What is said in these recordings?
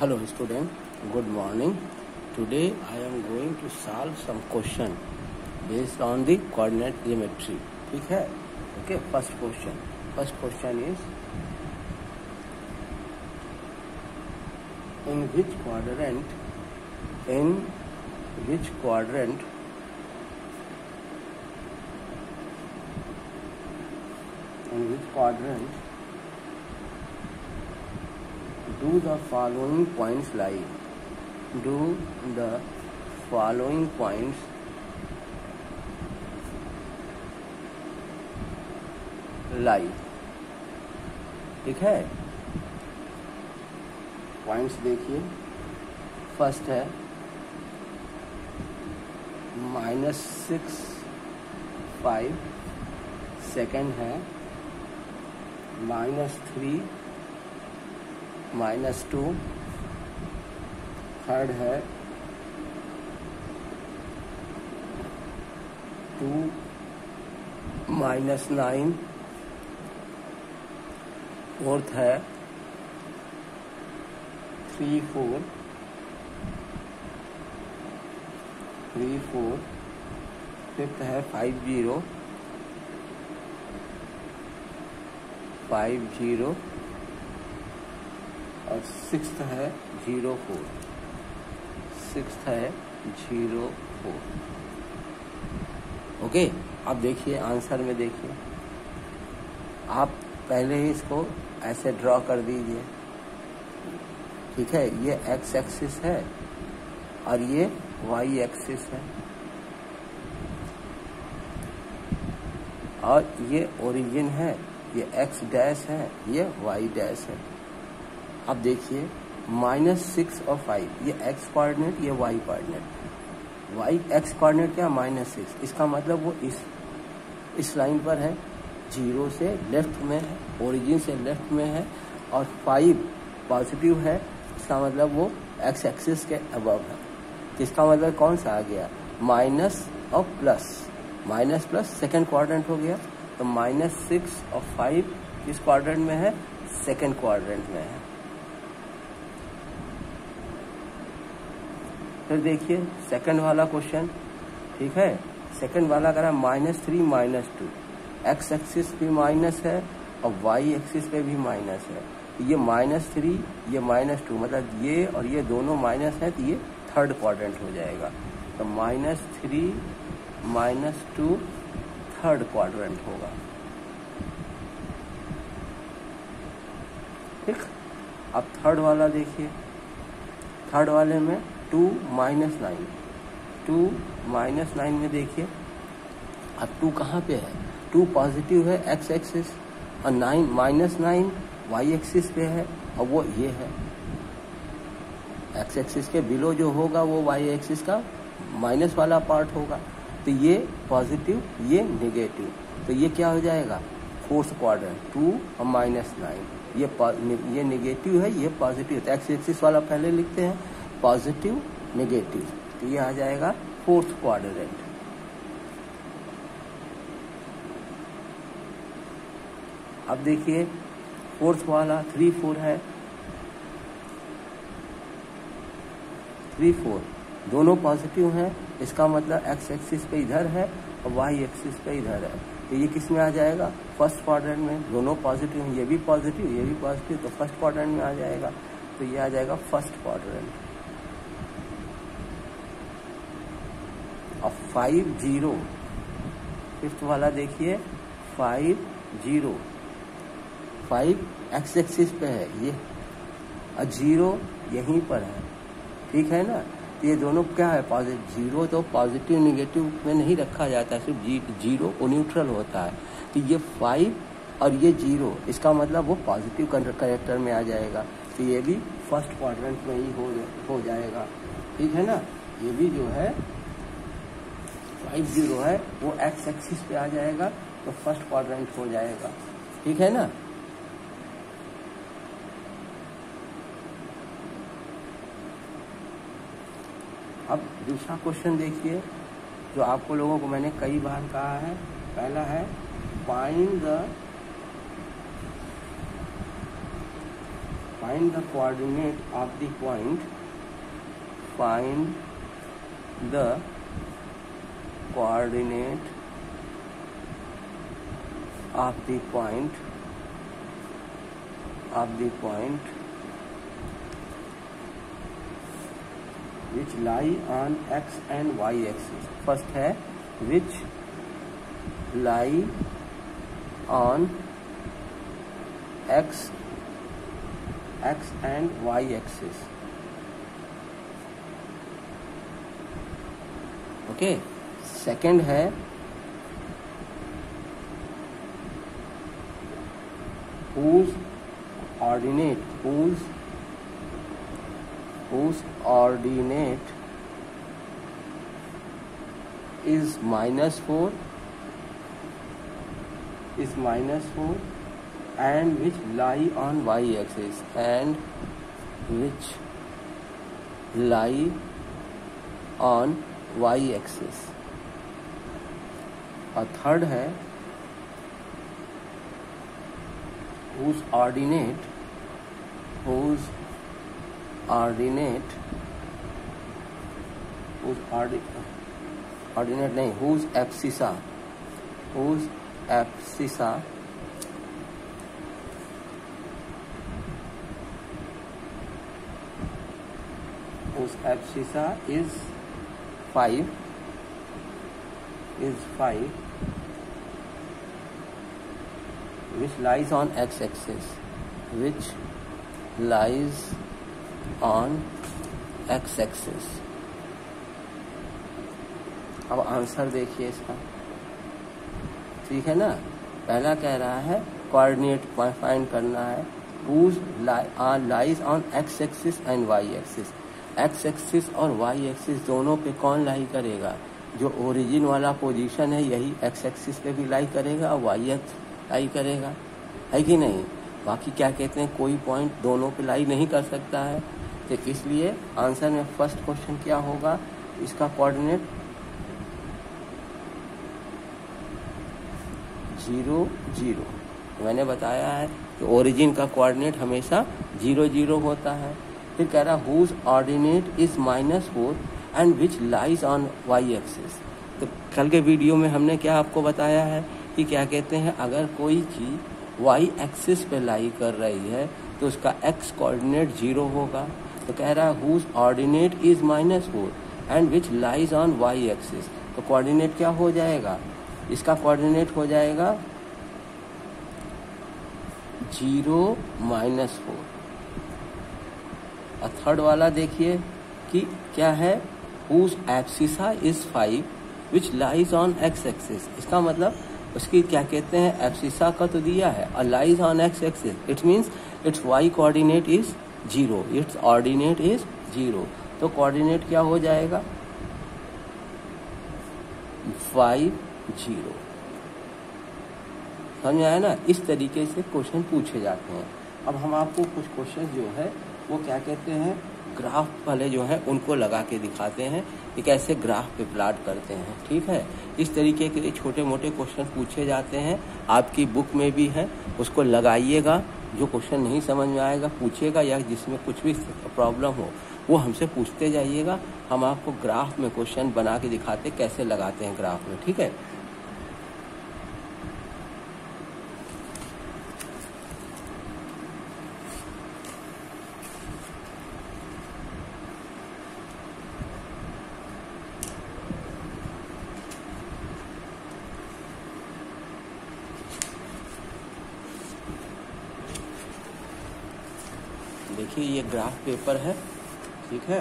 Hello student, good morning. Today I am going to solve some question based on the coordinate geometry. Okay, first question is, in which quadrant do the following points like do the following points like ठीक है points देखिए first है minus six five second है minus three minus two third है two minus nine fourth है three four three four fifth है five zero five zero और six है जीरो फोर सिक्स है जीरो फोर ओके आप देखिए आंसर में देखिए आप पहले ही इसको ऐसे ड्रॉ कर दीजिए ठीक है ये एक्स एक्सिस है और ये वाई एक्सिस है और ये ओरिजिन है ये एक्स डैश है ये वाई डैश है अब देखिए माइनस सिक्स और फाइव ये एक्स कोऑर्डिनेट ये Y coordinate Y X coordinate क्या माइनस सिक्स इसका मतलब वो इस इस लाइन पर है जीरो से लेफ्ट में है ओरिजिन से लेफ्ट में है और फाइव पॉजिटिव है इसका मतलब वो एक्स एक्सिस के अब है इसका मतलब कौन सा आ गया माइनस और plus minus plus second quadrant हो गया तो माइनस सिक्स और फाइव इस क्वाड्रेंट में है सेकेंड क्वाड्रेंट में है फिर देखिए सेकंड वाला क्वेश्चन ठीक है सेकंड वाला करा है minus three minus two X axis पे माइनस है और वाई एक्सिस पे भी माइनस है तो ये माइनस थ्री ये माइनस टू मतलब ये और ये दोनों माइनस है तो ये थर्ड क्वाड्रेंट हो जाएगा तो minus three minus two third quadrant होगा ठीक अब थर्ड वाला देखिए थर्ड वाले में two minus nine two minus nine में देखिए अब टू कहाँ पे है टू पॉजिटिव है एक्स एक्सिस और nine minus nine Y axis पे है और वो ये है एक्स एक्सिस के बिलो जो होगा वो वाई एक्सिस का माइनस वाला पार्ट होगा तो ये पॉजिटिव ये निगेटिव तो ये क्या हो जाएगा फोर्थ क्वार्टर टू और माइनस नाइन ये ये निगेटिव है ये पॉजिटिव तो एक्स एक्सिस वाला पहले लिखते हैं पॉजिटिव नेगेटिव तो ये आ जाएगा फोर्थ क्वाड्रेंट अब देखिए फोर्थ वाला थ्री फोर है थ्री फोर दोनों पॉजिटिव हैं इसका मतलब एक्स एक्सिस पे इधर है और वाई एक्सिस पे इधर है तो ये किस में आ जाएगा फर्स्ट क्वाड्रेंट में दोनों पॉजिटिव हैं ये भी पॉजिटिव ये भी पॉजिटिव तो फर्स्ट क्वाड्रेंट में आ जाएगा तो ये आ जाएगा first quadrant five zero fifth वाला देखिए five zero five X axis पे है ये और जीरो यहीं पर है ठीक है ना तो ये दोनों क्या है पॉजिटिव जीरो तो पॉजिटिव निगेटिव में नहीं रखा जाता है सिर्फ जी, जीरो को न्यूट्रल होता है तो ये फाइव और ये जीरो इसका मतलब वो पॉजिटिव करेक्टर में आ जाएगा तो ये भी फर्स्ट क्वाड्रेंट में ही हो हो जाएगा ठीक है ना ये भी जो है फाइव जीरो है वो एक्स एक्सिस पे आ जाएगा तो फर्स्ट क्वाड्रेंट हो जाएगा ठीक है ना अब दूसरा क्वेश्चन देखिए जो आपको लोगों को मैंने कई बार कहा है पहला है find the find the coordinate of the point find the coordinate of the point of the point which lie on x and y axis first है which lie on x x and y axis okay second है whose ordinate whose whose ordinate is minus four is minus four and which lie on y axis and which lie on y axis और third है whose ordinate whose ordinate whose ordinate नहीं whose abscissa whose abscissa abscissa is five is 5 which lies on x axis which lies on x axis अब answer देखिए इसका ठीक है ना पहला कह रहा है कोऑर्डिनेट फाइंड करना है पूज lies on x axis and y axis x axis और वाई एक्सिस दोनों पे कौन लाई करेगा जो ओरिजिन वाला पोजीशन है यही एक्स एक्सिस पे भी लाई करेगा वाई एक्स लाई करेगा है कि नहीं बाकी क्या कहते हैं कोई पॉइंट दोनों पे लाई नहीं कर सकता है तो इसलिए आंसर में फर्स्ट क्वेश्चन क्या होगा इसका कोऑर्डिनेट जीरो जीरो मैंने बताया है कि ओरिजिन का कोऑर्डिनेट हमेशा जीरो जीरो होता है फिर कह रहा whose ordinate is minus four and which lies on y axis तो कल के वीडियो में हमने क्या आपको बताया है कि क्या कहते हैं अगर कोई चीज़ वाई एक्सिस पे लाई कर रही है तो उसका एक्स कोऑर्डिनेट जीरो होगा तो कह रहा है whose ordinate is minus four and which lies on y axis तो कोऑर्डिनेट क्या हो जाएगा इसका कोऑर्डिनेट हो जाएगा जीरो माइनस फोर और थर्ड वाला देखिए कि क्या है whose abscissa is five which lies on x axis इसका मतलब उसकी क्या कहते हैं एप्सिसा का तो दिया है और lies on x axis it means its y coordinate is zero its ordinate is zero तो कोऑर्डिनेट क्या हो जाएगा फाइव जीरो समझ आया ना इस तरीके से क्वेश्चन पूछे जाते हैं अब हम आपको कुछ क्वेश्चन जो है वो क्या कहते हैं ग्राफ वाले जो हैं उनको लगा के दिखाते हैं कि कैसे ग्राफ पे प्लाट करते हैं ठीक है इस तरीके के छोटे मोटे क्वेश्चन पूछे जाते हैं आपकी बुक में भी है उसको लगाइएगा जो क्वेश्चन नहीं समझ में आएगा पूछेगा या जिसमें कुछ भी प्रॉब्लम हो वो हमसे पूछते जाइएगा हम आपको ग्राफ में क्वेश्चन बना के दिखाते कैसे लगाते हैं ग्राफ में ठीक है ग्राफ पेपर है ठीक है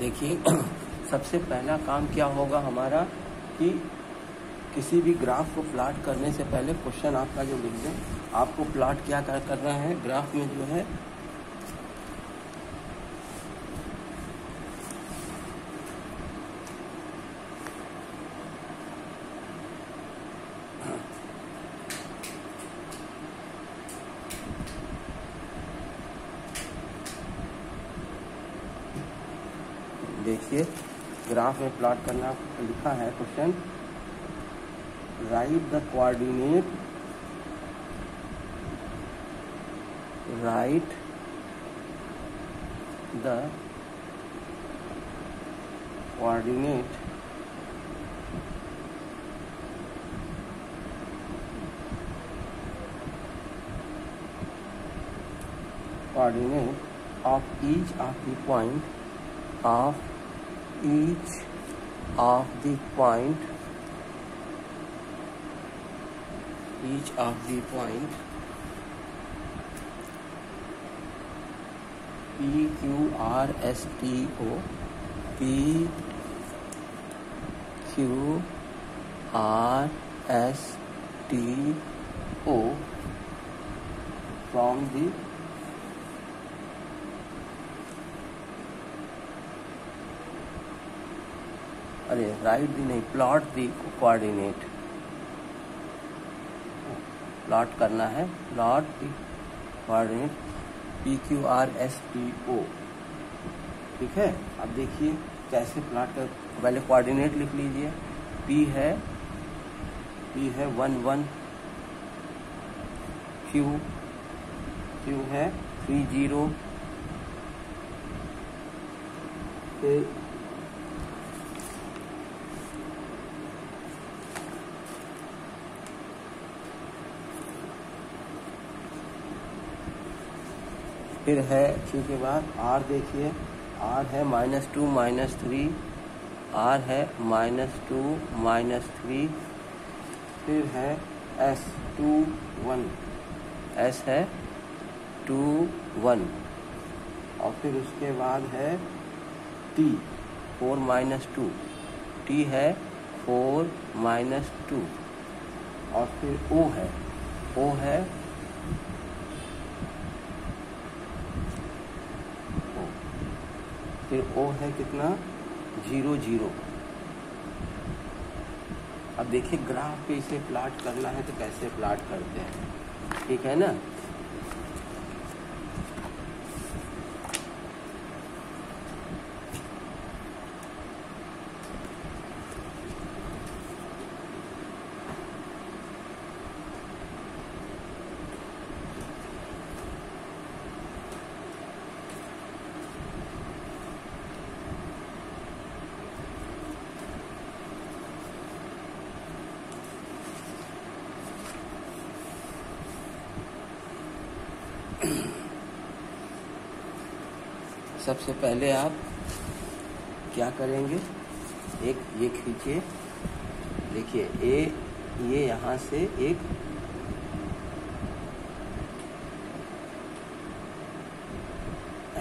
देखिए सबसे पहला काम क्या होगा हमारा कि किसी भी ग्राफ को प्लाट करने से पहले क्वेश्चन आपका जो लिख दें आपको प्लाट क्या करना है ग्राफ में जो है पे प्लॉट करना लिखा है question write the coordinate write the coordinate coordinate of each of the point of each of the point each of the point P Q R S T O P Q R S T O from the अरे write the नहीं plot the coordinate plot करना है plot the coordinate P Q R S T O ठीक है अब देखिए कैसे plot कर पहले कोऑर्डिनेट लिख लीजिए पी है पी है वन वन क्यू क्यू है थ्री जीरो फिर है क्यू के बाद आर देखिए आर है minus two minus three R है माइनस टू माइनस थ्री फिर है एस टू वन एस है टू वन और फिर उसके बाद है T four minus two T है फोर माइनस टू और फिर ओ है ओ है फिर ओ है कितना जीरो जीरो अब देखिए ग्राफ पे इसे प्लाट करना है तो कैसे प्लाट करते हैं ठीक है ना सबसे पहले आप क्या करेंगे एक ये खींचिए देखिए ए ये यहाँ से एक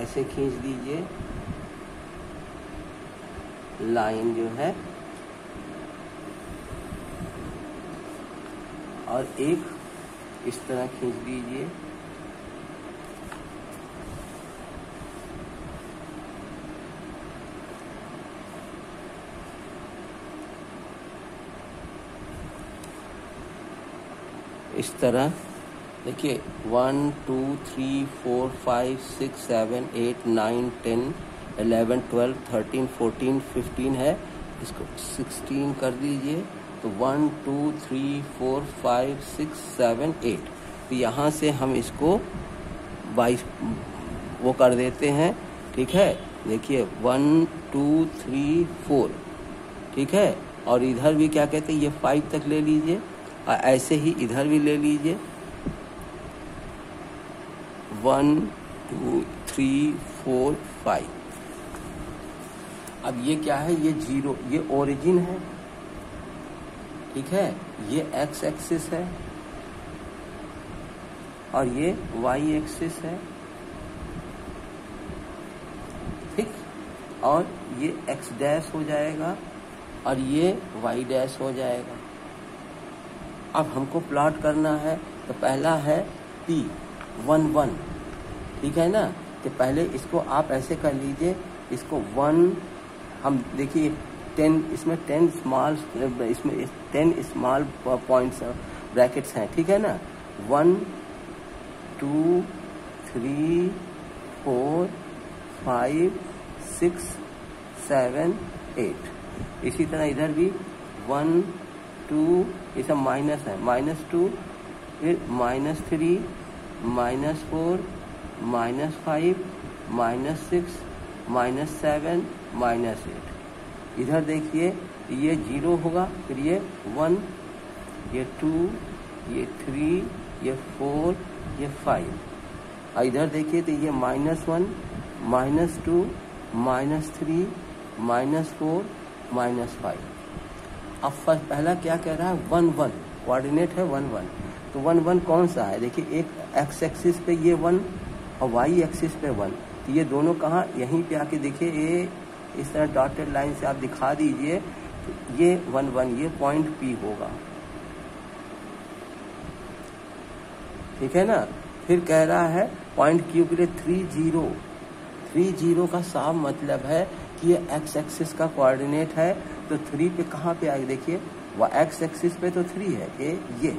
ऐसे खींच दीजिए लाइन जो है और एक इस तरह खींच दीजिए तरह देखिए one two three four five six seven eight nine ten eleven twelve thirteen fourteen fifteen है इसको सिक्सटीन कर दीजिए तो one two three four five six seven eight तो यहाँ से हम इसको बाईस वो कर देते हैं ठीक है देखिए वन टू थ्री फोर ठीक है और इधर भी क्या कहते हैं ये फाइव तक ले लीजिए और ऐसे ही इधर भी ले लीजिए one two three four five अब ये क्या है ये जीरो ये ओरिजिन है ठीक है ये एक्स एक्सिस है और ये वाई एक्सिस है ठीक और ये एक्स डैश हो जाएगा और ये वाई डैश हो जाएगा अब हमको प्लॉट करना है तो पहला है पी वन वन ठीक है ना कि तो पहले इसको आप ऐसे कर लीजिए इसको वन हम देखिए टेन इसमें टेन स्मॉल इसमें टेन स्मॉल पॉइंट्स ब्रैकेट्स हैं ठीक है ना one two three four five six seven eight इसी तरह इधर भी वन टू ये सब माइनस है माइनस टू फिर minus three minus four minus five minus six minus seven minus eight इधर देखिए ये जीरो होगा फिर ये वन ये टू ये थ्री ये फोर ये फाइव और इधर देखिए तो ये minus one minus two minus three minus four minus five अब फर्स्ट पहला क्या कह रहा है वन वन कोऑर्डिनेट है वन वन तो वन वन कौन सा है देखिए एक एक्स एक्सिस पे ये वन और वाई एक्सिस पे वन तो ये दोनों कहाँ यहीं पे आके देखिए ये इस तरह डॉटेड लाइन से आप दिखा दीजिए तो ये वन वन ये पॉइंट पी होगा ठीक है ना फिर कह रहा है पॉइंट क्यू के लिए थ्री जीरो थ्री जीरो का साफ मतलब है कि ये एक्स एक्सिस का कोऑर्डिनेट है तो थ्री पे कहाँ पे आएगा देखिए व एक्स एक्सिस पे तो थ्री है ए ये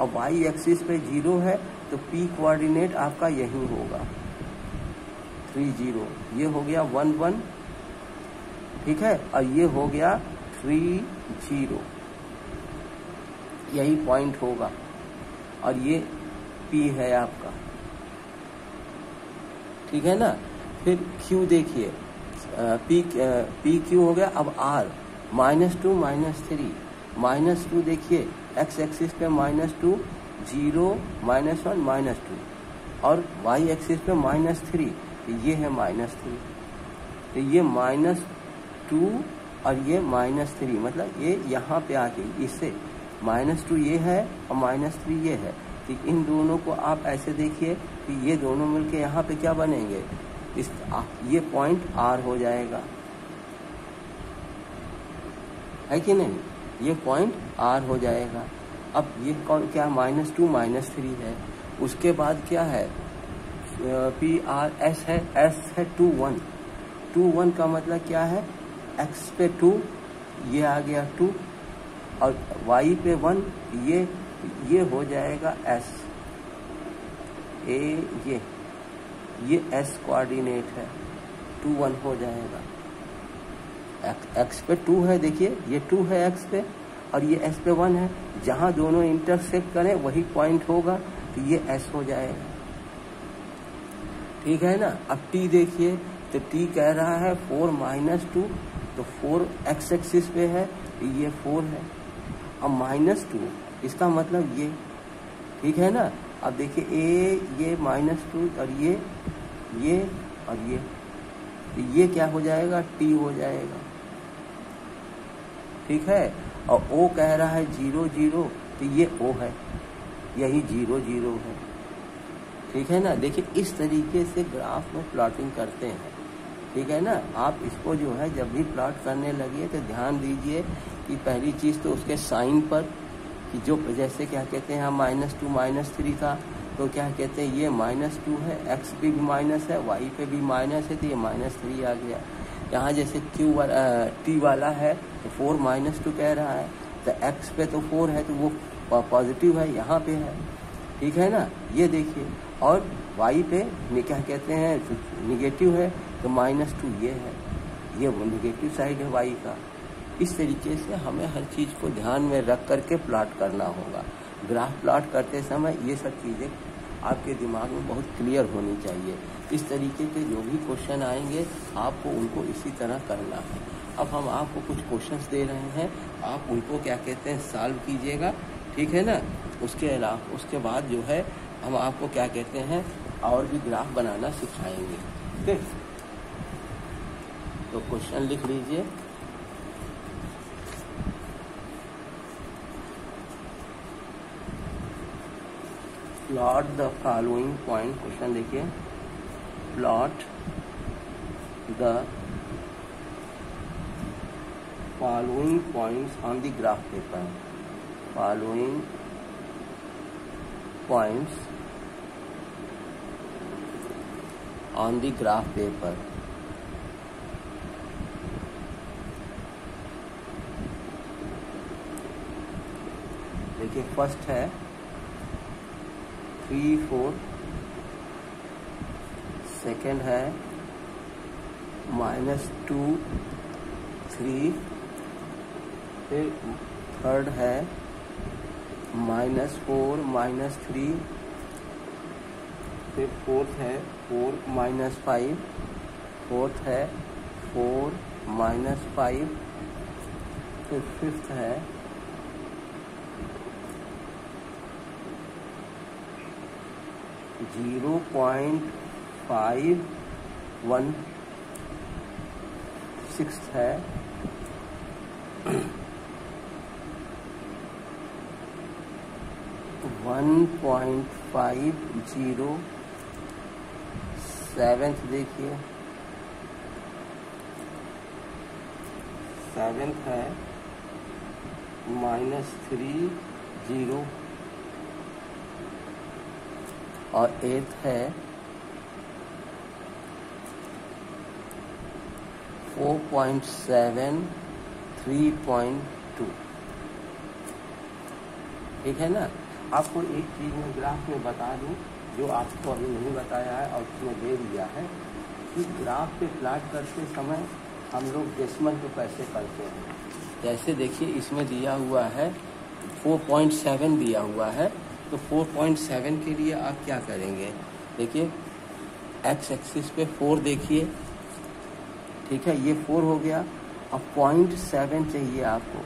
और वाई एक्सिस पे जीरो है तो पी कोऑर्डिनेट आपका यही होगा थ्री जीरो ये हो गया वन वन ठीक है और ये हो गया थ्री जीरो यही पॉइंट होगा और ये पी है आपका ठीक है ना फिर क्यू देखिए पी पी क्यू हो गया अब R minus two minus three minus two देखिए एक्स एक्सिस पे minus two zero minus one minus two और वाई एक्सिस पे माइनस थ्री तो ये है माइनस थ्री तो ये माइनस टू और ये माइनस थ्री मतलब ये यहाँ पे आके इससे माइनस टू ये है और माइनस थ्री ये है तो इन दोनों को आप ऐसे देखिए कि ये दोनों मिलके यहाँ पे क्या बनेंगे इस ये पॉइंट आर हो जाएगा है कि नहीं ये पॉइंट आर हो जाएगा अब ये कौन क्या माइनस टू माइनस थ्री है उसके बाद क्या है पी आर एस है एस है टू वन टू वन का मतलब क्या है एक्स पे टू ये आ गया टू और वाई पे वन ये ये हो जाएगा एस ए ये ये एस कोऑर्डिनेट है टू वन हो जाएगा एक्स पे टू है देखिए ये टू है एक्स पे और ये एस पे वन है जहाँ दोनों इंटरसेक्ट करें वही पॉइंट होगा तो ये एस हो जाएगा ठीक है ना अब टी देखिए तो टी कह रहा है फोर माइनस टू तो फोर एक्स एक्सिस पे है तो ये फोर है और माइनस टू इसका मतलब ये ठीक है ना अब देखिए ए ये माइनस टू और ये ये और ये तो ये क्या हो जाएगा टी हो जाएगा ठीक है और ओ कह रहा है जीरो जीरो तो ये ओ है यही जीरो जीरो है ठीक है ना देखिए इस तरीके से ग्राफ में प्लॉटिंग करते हैं ठीक है ना आप इसको जो है जब भी प्लॉट करने लगे तो ध्यान दीजिए कि पहली चीज़ तो उसके साइन पर कि जो जैसे क्या कहते हैं हम माइनस टू माइनस थ्री था तो क्या कहते हैं ये माइनस टू है एक्स पे भी माइनस है वाई पे भी माइनस है तो ये माइनस थ्री आ गया यहाँ जैसे क्यू वाला टी वाला है तो फोर माइनस टू कह रहा है तो एक्स पे तो फोर है तो वो पॉजिटिव है यहाँ पे है ठीक है ना ये देखिए और वाई पे क्या कहते हैं निगेटिव है तो माइनस टू ये है ये वो निगेटिव साइड है वाई का इस तरीके से हमें हर चीज़ को ध्यान में रख करके प्लाट करना होगा ग्राफ प्लाट करते समय ये सब चीज़ें आपके दिमाग में बहुत क्लियर होनी चाहिए इस तरीके के जो भी क्वेश्चन आएंगे आपको उनको इसी तरह करना है अब हम आपको कुछ क्वेश्चंस दे रहे हैं आप उनको क्या कहते हैं सॉल्व कीजिएगा ठीक है ना उसके अलावा उसके बाद जो है हम आपको क्या कहते हैं और भी ग्राफ बनाना सिखाएंगे ठीक तो क्वेश्चन लिख लीजिए plot the following point question देखिए plot the following points on the graph paper following points on the graph paper देखिए फर्स्ट है थ्री फोर सेकेंड है माइनस टू थ्री फिर थर्ड है माइनस फोर माइनस थ्री फिर fourth है four minus five fourth है four minus five फिर fifth है zero point five one six है one point five zero seventh देखिए सेवेंथ है माइनस थ्री जीरो और एट है four point seven three point two ठीक है ना आपको एक चीज में ग्राफ में बता दूं जो आपको अभी नहीं बताया है और उसने दे दिया है कि ग्राफ पे प्लाट करते समय हम लोग डेसिमल को कैसे करते हैं जैसे देखिए इसमें दिया हुआ है 4.7 दिया हुआ है तो 4.7 के लिए आप क्या करेंगे देखिए एक्स एक्सिस पे 4 देखिए ठीक है ये 4 हो गया अब 0.7 सेवन चाहिए आपको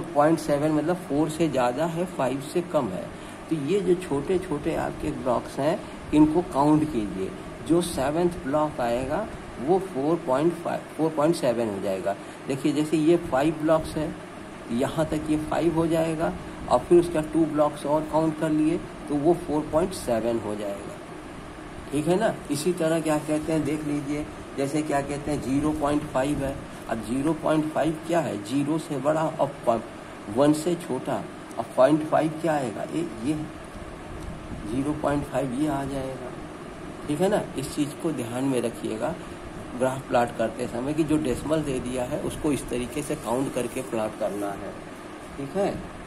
फोर सेवन मतलब फोर से ज़्यादा है फाइव से कम है तो ये जो छोटे छोटे आपके ब्लॉक्स हैं इनको काउंट कीजिए जो सेवन्थ ब्लॉक आएगा वो four 4.7 five four point seven हो जाएगा देखिए जैसे ये फाइव ब्लॉक्स है यहाँ तक ये फाइव हो जाएगा और फिर उसका टू ब्लॉक्स और काउंट कर लिए तो वो फोर पॉइंट सेवन हो जाएगा ठीक है ना इसी तरह क्या कहते हैं देख लीजिए जैसे क्या कहते हैं जीरो पॉइंट फाइव है अब जीरो पॉइंट फाइव क्या है जीरो से बड़ा और वन से छोटा और पॉइंट फाइव क्या आएगा ए, ये जीरो पॉइंट फाइव ये आ जाएगा ठीक है ना इस चीज़ को ध्यान में रखिएगा ग्राफ प्लाट करते समय कि जो डेसिमल दे दिया है उसको इस तरीके से काउंट करके प्लाट करना है ठीक है